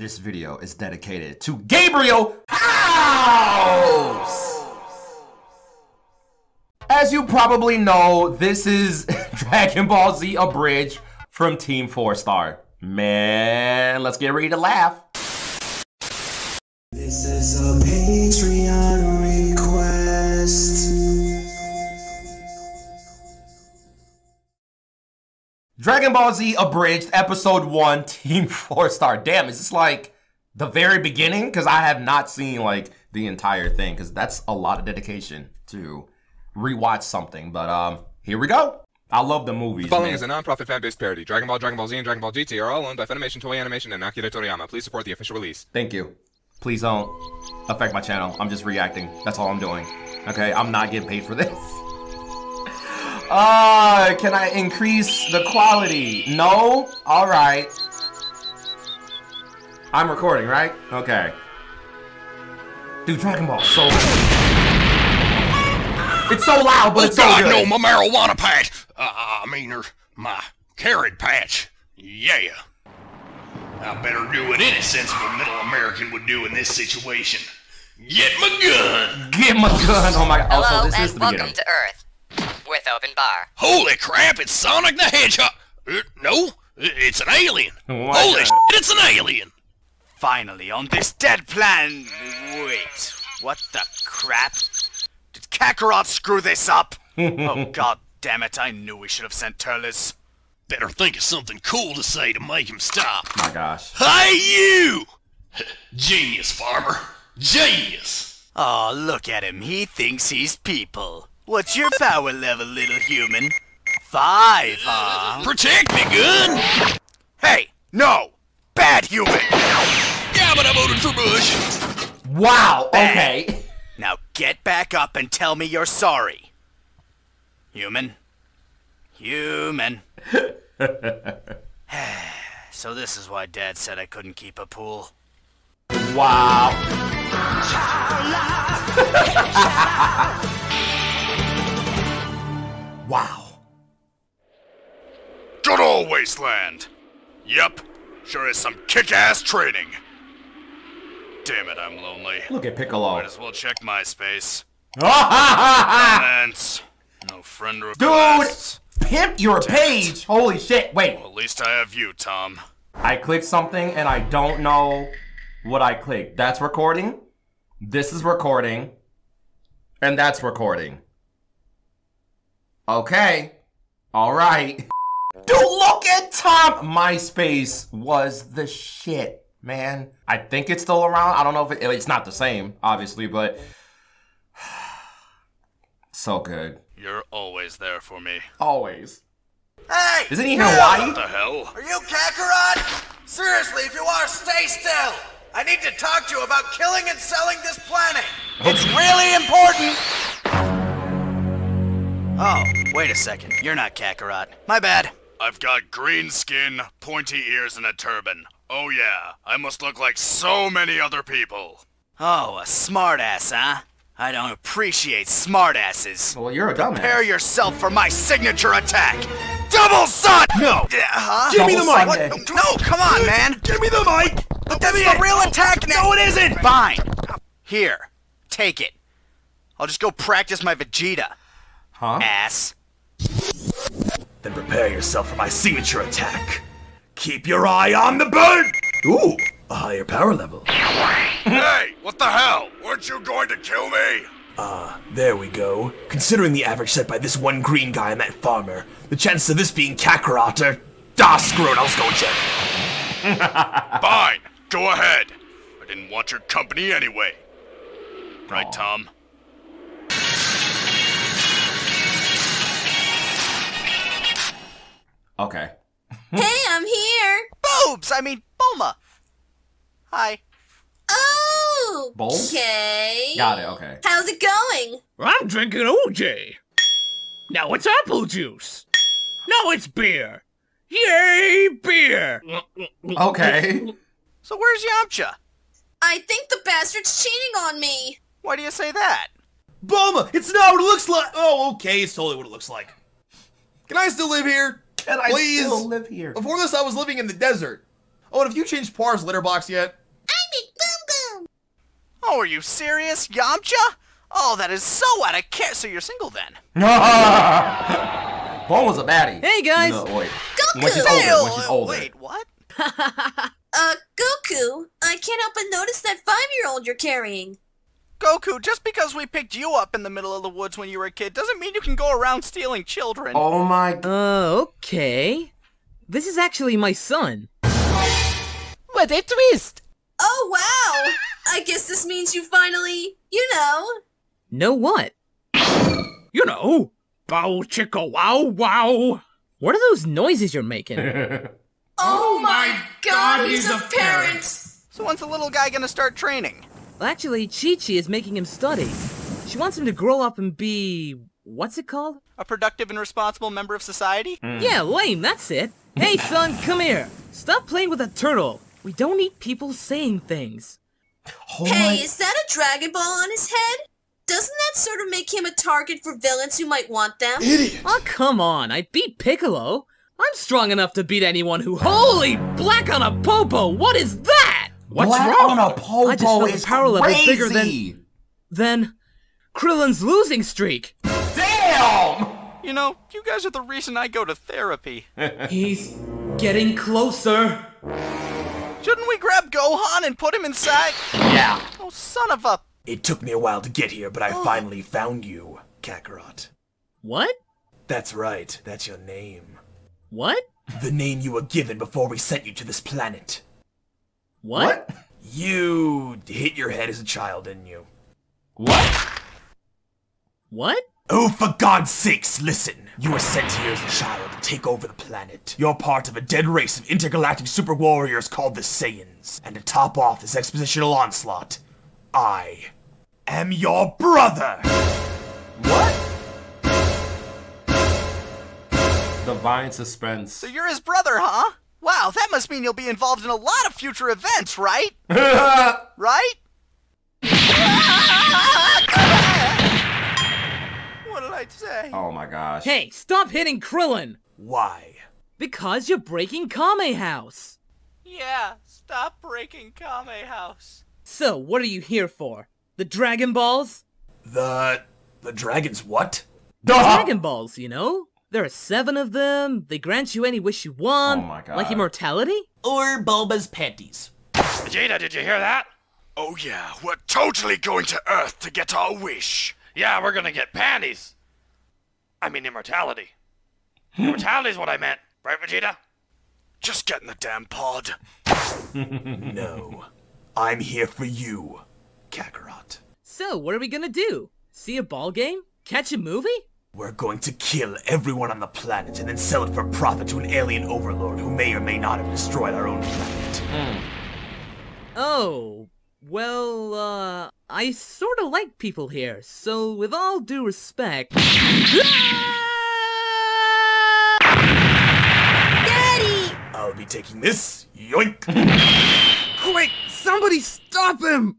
This video is dedicated to Gabriel House! As you probably know, this is Dragon Ball Z Abridged from Team 4 Star. Man, let's get ready to laugh. Dragon Ball Z Abridged, Episode 1, Team 4 Star. Damn, is this like the very beginning? Because I have not seen like the entire thing, because that's a lot of dedication to rewatch something. But um, here we go. I love the movies. The following man. is a non-profit fan-based parody. Dragon Ball, Dragon Ball Z, and Dragon Ball GT are all owned by Funimation, Toei Animation, and Akira Toriyama. Please support the official release. Thank you. Please don't affect my channel. I'm just reacting. That's all I'm doing. Okay, I'm not getting paid for this. Uh, can I increase the quality? No? Alright. I'm recording, right? Okay. Dude, Dragon Ball so It's so loud, but Oh it's so God, good. no, my marijuana patch. Uh, I mean, er, my carrot patch. Yeah. I better do what any sensible middle American would do in this situation. Get my gun. Get my gun. Oh my god. Hello Also, this is and the welcome beginning. to Earth with Open Bar. Holy crap! It's Sonic the Hedgehog. Uh, no, it's an alien. What Holy the- shit! It's an alien. Finally, on this dead plan. Wait, what the crap? Did Kakarot screw this up? oh god damn it! I knew we should have sent Turles. Better think of something cool to say to make him stop. my gosh. Hey, you! Genius, farmer. Genius. Oh, look at him. He thinks he's people. What's your power level, little human? Five, huh? Protect me, gun. Hey, no! Bad human! Yeah, but I voted for Bush. Wow. Okay. Now get back up and tell me you're sorry. Human. Human. so this is why Dad said I couldn't keep a pool. Wow. wow. Good old wasteland. Yep, sure is some kick-ass training. Damn it, I'm lonely. Look at Piccolo. Might as well check MySpace. Comments. No friend requests. Dude, pimp your page. Holy shit. Wait. Well, at least I have you, Tom. I clicked something and I don't know what I clicked. That's recording. This is recording. And that's recording. Okay. All right. Dude, look at Tom. MySpace was the shit, man. I think it's still around. I don't know if it, it's not the same, obviously, but so good. You're always there for me. Always. Hey! Isn't he in Hawaii? What the hell? Are you Kakarot? Seriously, if you are, stay still! I need to talk to you about killing and selling this planet! It's really important! Oh, wait a second. You're not Kakarot. My bad. I've got green skin, pointy ears, and a turban. Oh yeah, I must look like so many other people. Oh, a smartass, huh? I don't appreciate smartasses. Well, you're a dumbass. Prepare yourself for my signature attack. Double sun! No. huh? Give me the mic. What? No, come on, man. Give me the mic! But that's the real attack now. No, it isn't. Fine. Here, take it. I'll just go practice my Vegeta, Huh? ass. Then prepare yourself for my signature attack. Keep your eye on the bird! Ooh, a higher power level. Hey, what the hell? Weren't you going to kill me? Ah, there we go. Considering the average set by this one green guy and that farmer, the chances of this being Kakarot are... Ah, screw it, I'll just go check. Fine, go ahead. I didn't want your company anyway. Right, Tom? Okay. Hey, I'm here. Boobs! I mean, Bulma. Hi. Oh. Bowl? Okay. Got it, okay. How's it going? I'm drinking OJ. Now it's apple juice. Now it's beer. Yay, beer! Okay. So where's Yamcha? I think the bastard's cheating on me. Why do you say that? Bulma, it's not what it looks like! Oh, okay, it's totally what it looks like. Can I still live here? And I Please. still live here. Before this, I was living in the desert. Oh, and have you changed Puar's litter box yet? I make boom boom. Oh, are you serious, Yamcha? Oh, that is so out of care. So you're single then? Bone was a baddie. Hey, guys. No, wait. Goku! When she's older. When she's older. Wait, what? Uh, Goku, I can't help but notice that five-year-old you're carrying. Goku, just because we picked you up in the middle of the woods when you were a kid doesn't mean you can go around stealing children. Oh my. Uh, okay. This is actually my son. What a twist! Oh, wow! I guess this means you finally, you know. Know what? You know, bow chicka wow wow. What are those noises you're making? Oh my god, he's a parent! So when's the little guy gonna start training? Well, actually, Chi Chi is making him study. She wants him to grow up and be. What's it called? A productive and responsible member of society? Hmm. Yeah, lame, that's it. Hey, son, come here. Stop playing with a turtle. We don't need people saying things. Oh Hey, my. is that a Dragon Ball on his head? Doesn't that sort of make him a target for villains who might want them? Idiot! Oh, come on. I beat Piccolo. I'm strong enough to beat anyone who. Holy black on a popo! What is that? What's Black wrong? on a popo I just felt the is power level crazy. bigger than- Then, Krillin's losing streak. Damn! You know, you guys are the reason I go to therapy. He's getting closer. Shouldn't we grab Gohan and put him inside? Yeah. Oh, son of a. It took me a while to get here, but I oh. finally found you, Kakarot. What? That's right, that's your name. What? The name you were given before we sent you to this planet. What? You hit your head as a child, didn't you? What? What? Oh, for God's sakes, listen! You were sent here as a child to take over the planet. You're part of a dead race of intergalactic super warriors called the Saiyans. And to top off this expositional onslaught, I am your brother! What? Divine suspense. So you're his brother, huh? Wow, that must mean you'll be involved in a lot of future events, right? Right? what did I say? Oh my gosh. Hey, stop hitting Krillin! Why? Because you're breaking Kame House. Yeah, stop breaking Kame House. So, what are you here for? The Dragon Balls? The. the dragon's what? The Dragon Balls, you know? There are seven of them. They grant you any wish you want. Oh my God. Like immortality? Or Bulma's panties. Vegeta, did you hear that? Oh yeah, we're totally going to Earth to get our wish. Yeah, we're gonna get panties. I mean immortality. Hmm. Immortality's what I meant, right, Vegeta? Just get in the damn pod. No. I'm here for you, Kakarot. So, what are we gonna do? See a ball game? Catch a movie? We're going to kill everyone on the planet and then sell it for profit to an alien overlord who may or may not have destroyed our own planet. Oh, well, uh, I sorta like people here, so with all due respect. Daddy! I'll be taking this. Yoink! Quick, somebody stop him!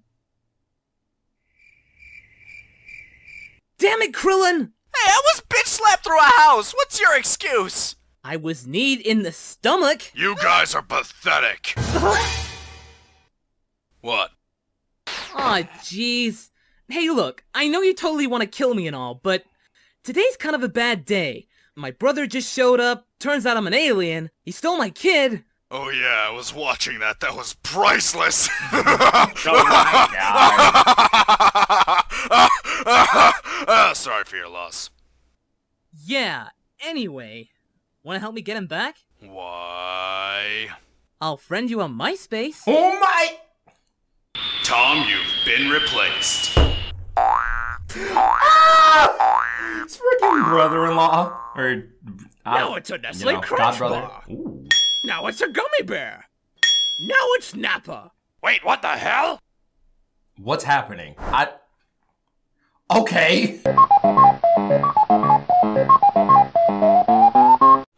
Damn it, Krillin! Hey, I was bitch slapped through a house. What's your excuse? I was kneed in the stomach. You guys are pathetic. what? Aw, jeez. Hey, look, I know you totally want to kill me and all, but today's kind of a bad day. My brother just showed up. Turns out I'm an alien. He stole my kid. Oh yeah, I was watching that. That was priceless. Uh, sorry for your loss. Yeah, anyway. Want to help me get him back? Why? I'll friend you on MySpace. Oh my! Tom, you've been replaced. ah! It's freaking brother-in-law or I- Now it's a you Nestle know, Crunch bar. Ooh. Now it's a gummy bear. Now it's Nappa. Wait, what the hell? What's happening? I. Okay.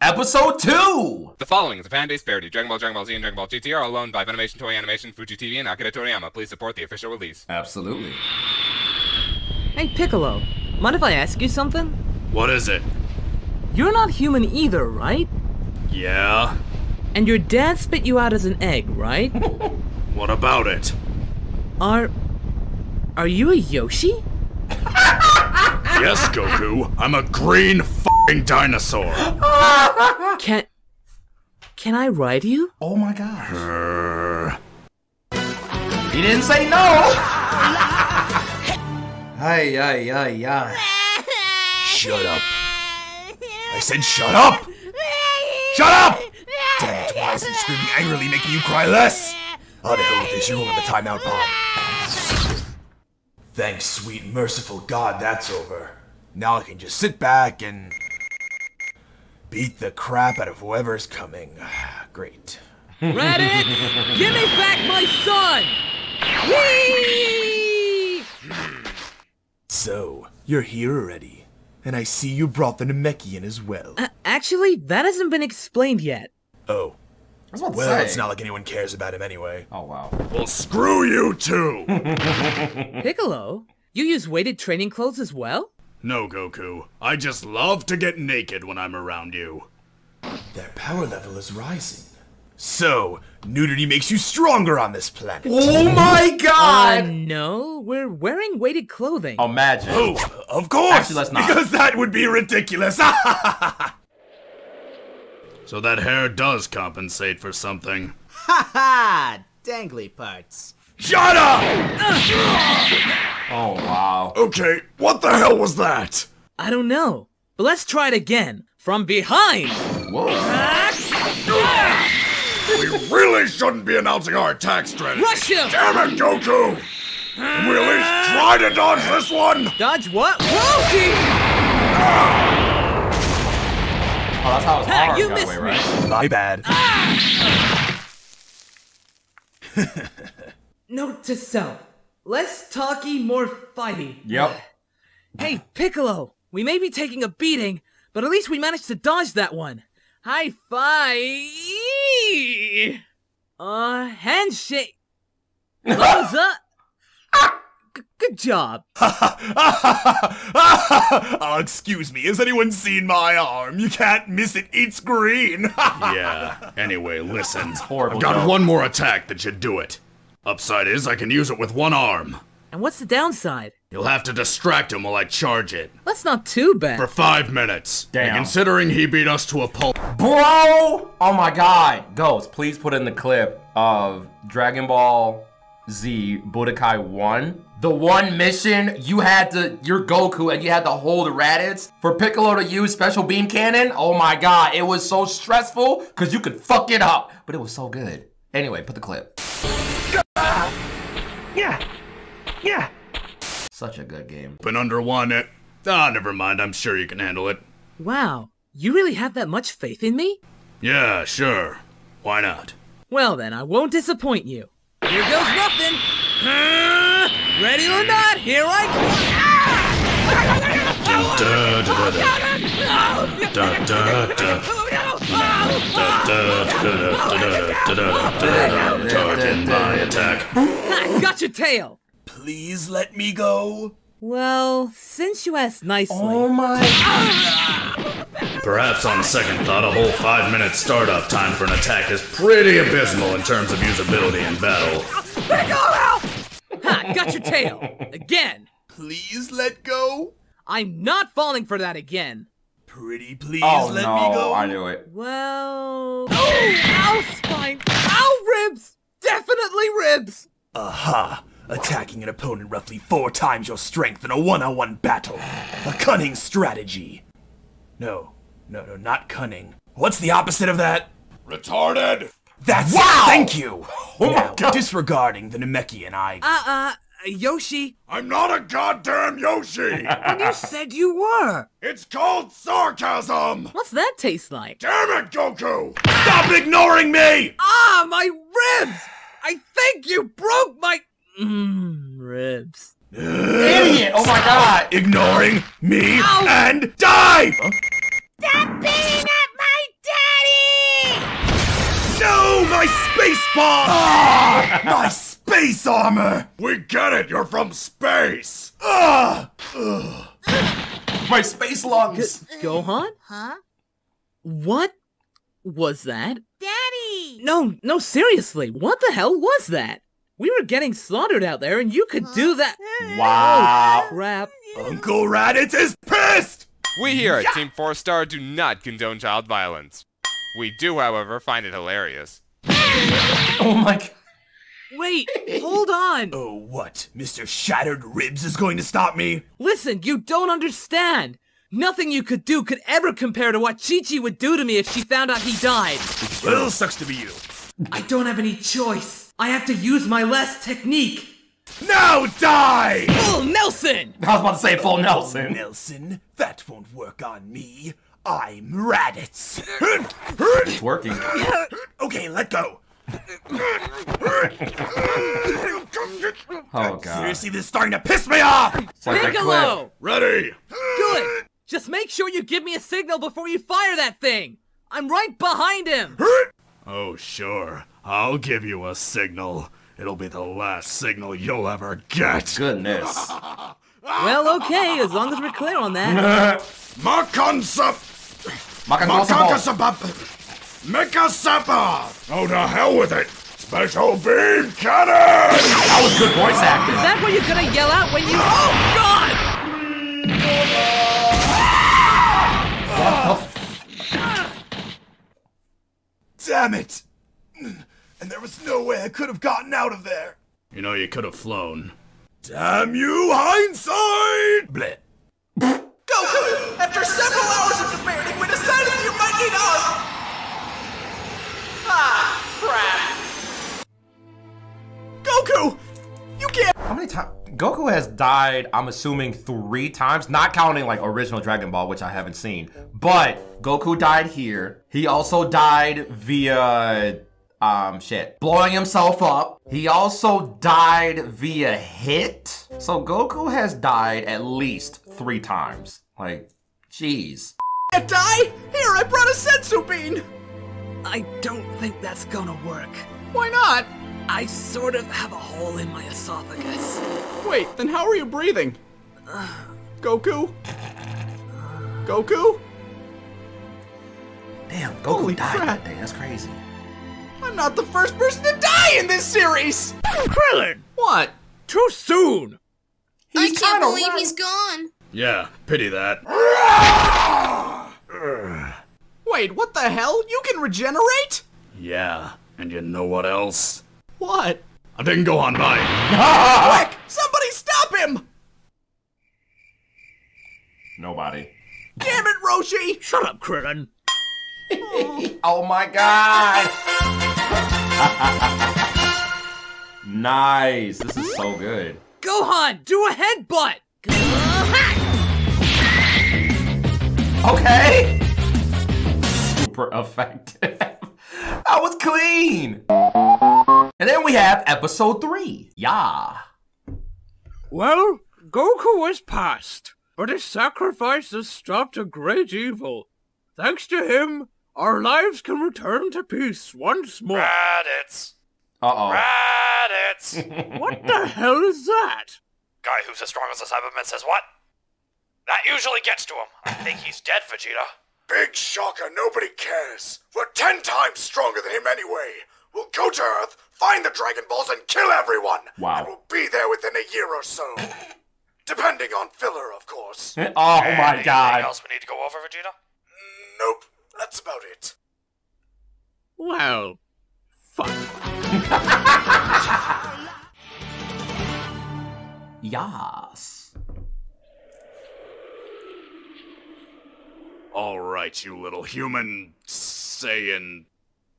Episode two. The following is a fan-based parody. Dragon Ball, Dragon Ball Z, and Dragon Ball GT are all owned by Funimation, Toei Animation, Fuji TV, and Akira Toriyama. Please support the official release. Absolutely. Hey, Piccolo. Mind if I ask you something? What is it? You're not human either, right? Yeah. And your dad spit you out as an egg, right? What about it? Are. Are you a Yoshi? Yes, Goku. I'm a green fing dinosaur. Can. Can I ride you? Oh my gosh. Grr. He didn't say no. Ay, ay, ay, ay. Shut up. I said shut up! Shut up! Damn it, why isn't screaming angrily making you cry less? Oh, the hell with this, you're going to the timeout bomb. Thanks, sweet merciful God, that's over. Now I can just sit back and... beat the crap out of whoever's coming. Great. Raditz! Give me back my son! Whee! So, you're here already. And I see you brought the Namekian as well. Uh, actually, that hasn't been explained yet. Oh. Well, say. it's not like anyone cares about him anyway. Oh wow. Well, screw you too. Piccolo, you use weighted training clothes as well? No, Goku. I just love to get naked when I'm around you. Their power level is rising. So, nudity makes you stronger on this planet. Oh my Uh, god. no, we're wearing weighted clothing. Imagine. Oh, of course! Actually, let's not. Because that would be ridiculous! So that hair does compensate for something. Ha ha! Dangly parts. Shut up! Oh wow. Okay, what the hell was that? I don't know, but let's try it again. From behind! Whoa. We really shouldn't be announcing our attack strategy. Rush him! Damn it, Goku! Can we at least try to dodge this one? Dodge what? Whoa! Oh, that's how his Ha, arm you got missed away, me. right? My bad. Note to self. Less talky, more fighty. Yep. Hey, Piccolo! We may be taking a beating, but at least we managed to dodge that one. High five! Uh, handshake! Thumbs up! G- good job. oh, excuse me, has anyone seen my arm? You can't miss it, it's green! Yeah, anyway, listen. horrible I've got joke. one more attack that should do it. Upside is I can use it with one arm. And what's the downside? You'll have to distract him while I charge it. That's not too bad. For five minutes. Damn. And considering he beat us to a pulp. Bro! Oh my god. Ghost, please put in the clip of Dragon Ball Z Budokai 1. The one mission you had to, you're Goku and you had to hold the Raditz for Piccolo to use Special Beam Cannon. Oh my god, it was so stressful because you could fuck it up, but it was so good. Anyway, put the clip. yeah, yeah. Such a good game. Been under one it. Ah, never mind. I'm sure you can handle it. Wow, you really have that much faith in me? Yeah, sure. Why not? Well then, I won't disappoint you. Here goes nothing! Ready or not, here I come. Target my attack. I got your tail. Please let me go. Well, since you asked nicely. Oh my. Perhaps on second thought, a whole five minute startup time for an attack is pretty abysmal in terms of usability in battle. Pick all out! Ha, got your tail! Again! Please let go. I'm not falling for that again! Pretty please Oh let me no, go. I knew it. Well. Oh! Ow, spine! Ow, ribs! Definitely ribs! Aha! Attacking an opponent roughly four times your strength in a one-on-one battle. A cunning strategy. No, no, no, not cunning. What's the opposite of that? Retarded! That's Wow! it! Thank you! Oh my now, God. disregarding the Namekian, I... Uh, uh, Yoshi, I'm not a goddamn Yoshi! and you said you were! it's called sarcasm! What's that taste like? Damn it, Goku! Stop ignoring me! Ah, my ribs! I think you broke my. Mmm, ribs. Idiot! Oh my god! Ignoring me Ow! and die! Stop beating up my daddy! No, my space bomb! Ah, my space armor! We get it, you're from space! Ah! My space lungs! Gohan? Huh? What was that? Daddy! No, no, seriously, what the hell was that? We were getting slaughtered out there, and you could do that. Wow. Oh, crap. Uncle Raditz is pissed! We here at Team 4 Star do not condone child violence. We do, however, find it hilarious. Oh my god. Wait, hold on. Oh, what? Mr. Shattered Ribs is going to stop me? Listen, you don't understand. Nothing you could do could ever compare to what Chi Chi would do to me if she found out he died. Well, sucks to be you. I don't have any choice. I have to use my last technique. Now die! Full Nelson! I was about to say full Nelson. Nelson, that won't work on me. I'm Raditz. It's working. okay, let go. Oh god. Seriously, this is starting to piss me off! It's like. Piccolo! Ready? Good! Just make sure you give me a signal before you fire that thing! I'm right behind him! Oh, sure. I'll give you a signal. It'll be the last signal you'll ever get. Goodness. Well, okay, as long as we're clear on that. Makansup! Makangosa Makakasabap! Mikasapa! Oh, to hell with it! Special beam cannon! That was good voice acting. Is that what you're gonna yell out when you. Oh, God! Damn it! And there was no way I could have gotten out of there. You know, you could have flown. Damn you, hindsight! Bleh. Goku, after several hours of debating, we decided you might need us! Ah, crap. Goku! You can't. How many times? Goku has died, I'm assuming, three times, not counting like original Dragon Ball, which I haven't seen. But Goku died here. He also died via um shit. Blowing himself up. He also died via hit. So Goku has died at least three times. Like, jeez. Can't die? Here, I brought a senzu bean! I don't think that's gonna work. Why not? I sort of have a hole in my esophagus. Wait, then how are you breathing? Goku? Goku? Damn, Goku Holy died crap. that day. That's crazy. I'm not the first person to die in this series! Krillin! What? Too soon! I can't believe he's gone. Yeah, pity that. Wait, what the hell? You can regenerate? Yeah, and you know what else? What? I didn't go on by. Quick! Somebody stop him! Nobody. Damn it, Roshi! Shut up, Krillin! Oh my god! Nice. This is so good. Gohan, do a headbutt! Okay. Super effective. that was clean. And then we have episode three. Yeah. Well, Goku was past, but his sacrifice has stopped a great evil. Thanks to him, our lives can return to peace once more. Raditz. Uh oh. Raditz. What the hell is that? Guy who's as strong as a Cyberman says what? That usually gets to him. I think he's dead, Vegeta. Big shocker, nobody cares. We're ten times stronger than him anyway. We'll go to Earth, find the Dragon Balls, and kill everyone. Wow. And we'll be there within a year or so. Depending on filler, of course. Oh my Anything god. else we need to go over, Vegeta? Nope, that's about it. Well, fuck. Yas. All right, you little human Saiyan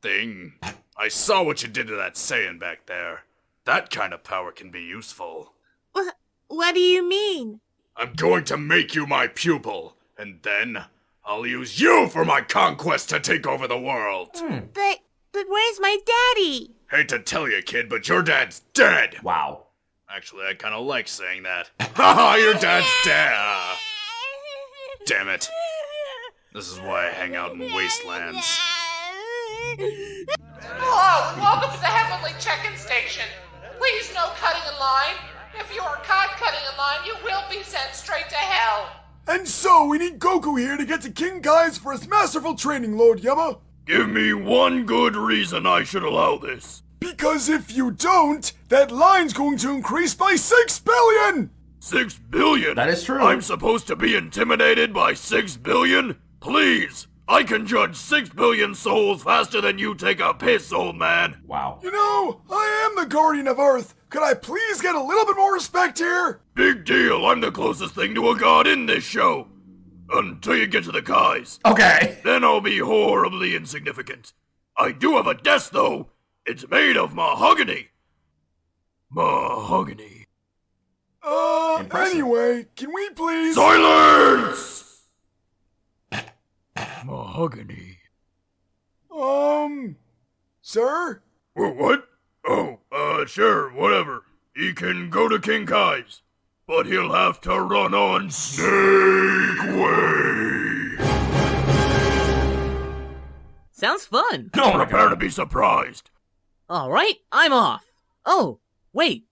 thing. I saw what you did to that Saiyan back there. That kind of power can be useful. What, what do you mean? I'm going to make you my pupil, and then I'll use you for my conquest to take over the world. But, but where's my daddy? Hate to tell you, kid, but your dad's dead. Wow. Actually, I kind of like saying that. Haha, your dad's dead. Damn it. This is why I hang out in wastelands. Hello, welcome to the Heavenly Check-in Station. Please no cutting in line. If you are caught cutting in line, you will be sent straight to hell. And so we need Goku here to get to King Kai's for his masterful training, Lord Yama. Give me one good reason I should allow this. Because if you don't, that line's going to increase by six billion! Six billion? That is true. I'm supposed to be intimidated by six billion? Please! I can judge six billion souls faster than you take a piss, old man! Wow. You know, I am the guardian of Earth. Could I please get a little bit more respect here? Big deal, I'm the closest thing to a god in this show. Until you get to the Kais. Okay. Then I'll be horribly insignificant. I do have a desk, though. It's made of mahogany. Mahogany. Uh, Impressive. anyway, can we please. Silence! mahogany. Um. Sir? What? Oh, uh, sure, whatever. He can go to King Kai's, but he'll have to run on Snake Way. Sounds fun. My Prepare to be surprised. Alright, I'm off. Oh, wait.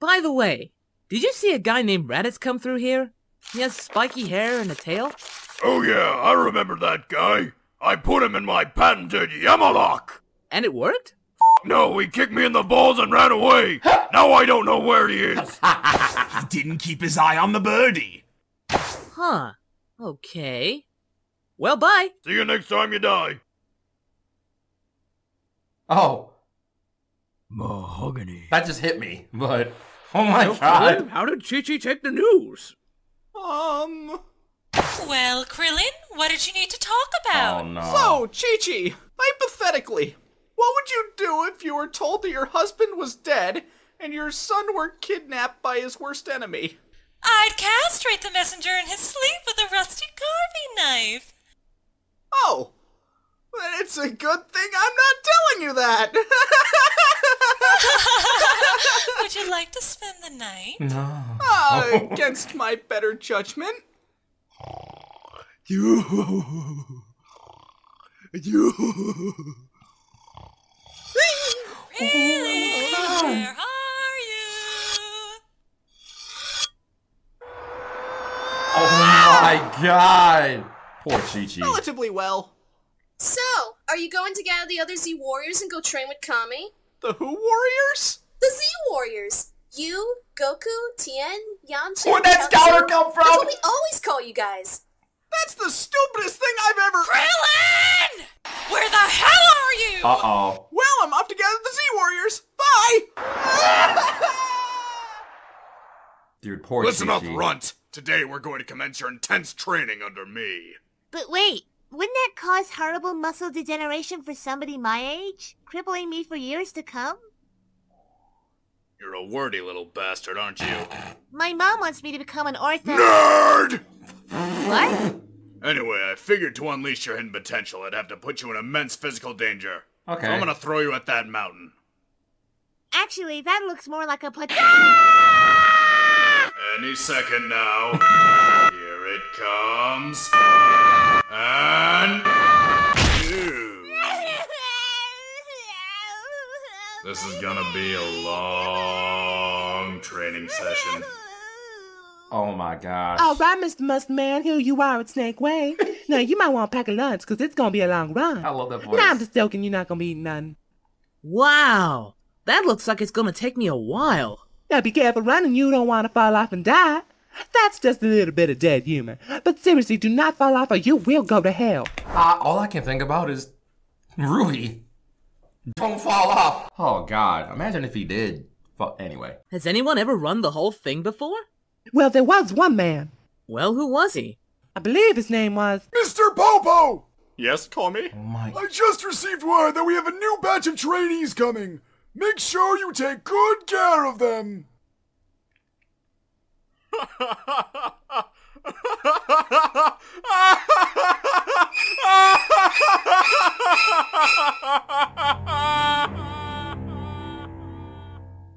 By the way, did you see a guy named Raditz come through here? He has spiky hair and a tail. Oh yeah, I remember that guy. I put him in my patented Yamalock. And it worked? No, he kicked me in the balls and ran away. now I don't know where he is. He didn't keep his eye on the birdie. Huh. Okay. Well, bye. See you next time you die. Oh, Mahogany. that just hit me. But oh my Well, god. Krillin, how did Chi Chi take the news? Um. Well, Krillin, what did you need to talk about? Oh no. So, Chi Chi, hypothetically, what would you do if you were told that your husband was dead and your son were kidnapped by his worst enemy? I'd castrate the messenger in his sleep with a rusty carving knife. Oh, then it's a good thing I'm not telling you that. Would you like to spend the night? no. Ah, against my better judgment. You. You. Krillin, where are you? Oh my god. Poor Chi Chi. Relatively well. So, are you going to gather the other Z Warriors and go train with Kami? The Who Warriors? The Z Warriors! You, Goku, Tien, Yamcha. Where'd that Katsu. scouter come from? That's what we always call you guys. That's the stupidest thing I've ever. Krillin! Where the hell are you? Uh oh. Well, I'm off to gather the Z Warriors. Bye. Dude, poor Listen Chi up, runt. Today we're going to commence your intense training under me. But wait, wouldn't that cause horrible muscle degeneration for somebody my age? Crippling me for years to come? You're a wordy little bastard, aren't you? My mom wants me to become an ortho. Nerd! What? Anyway, I figured to unleash your hidden potential, I'd have to put you in immense physical danger. Okay. So I'm gonna throw you at that mountain. Actually, that looks more like a pot- Any second now. Here it comes. And. Ew. This is gonna be a long training session. Oh my gosh. All right, Mr. Must Man, here you are at Snake Way. now, you might want to pack a lunch, because it's going to be a long run. I love that voice. Nah, I'm just joking. You're not going to be eating none. Wow. That looks like it's gonna take me a while. Now, be careful running. You don't want to fall off and die. That's just a little bit of dead humor. But seriously, do not fall off or you will go to hell. Uh, all I can think about is Ruby. Don't fall off. Oh god. Imagine if he did. Fu- Anyway. Has anyone ever run the whole thing before? Well, there was one man. Well, who was he? I believe his name was... Mr. Popo! Yes, call me. Oh my. I just received word that we have a new batch of trainees coming. Make sure you take good care of them.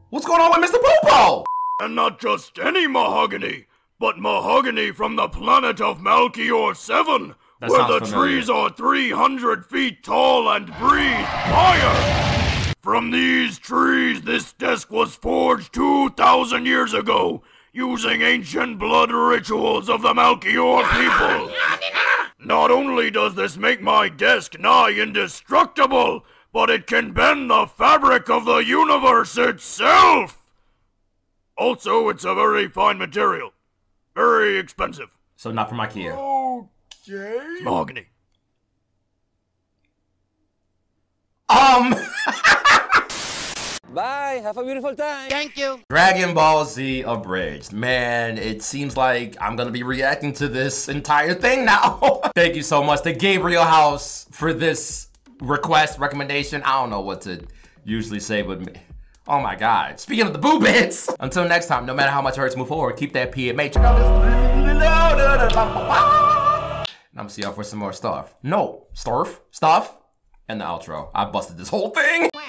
What's going on with Mr. Popo? And not just any mahogany, but mahogany from the planet of Malchior 7, That where the familiar. trees are 300 feet tall and breathe fire. From these trees, this desk was forged 2,000 years ago, using ancient blood rituals of the Malchior people. Not only does this make my desk nigh indestructible, but it can bend the fabric of the universe itself! Also, it's a very fine material. Very expensive. So not from IKEA. Okay. It's Mahogany. Um. Bye. Have a beautiful time. Thank you. Dragon Ball Z Abridged. Man, it seems like I'm gonna be reacting to this entire thing now. Thank you so much to Gabriel House for this request, recommendation. I don't know what to usually say, but me. Oh my god. Speaking of the boo bits, until next time, no matter how much hurts, move forward, keep that out. And I'm gonna see y'all for some more stuff. No, stuff, stuff, and the outro. I busted this whole thing.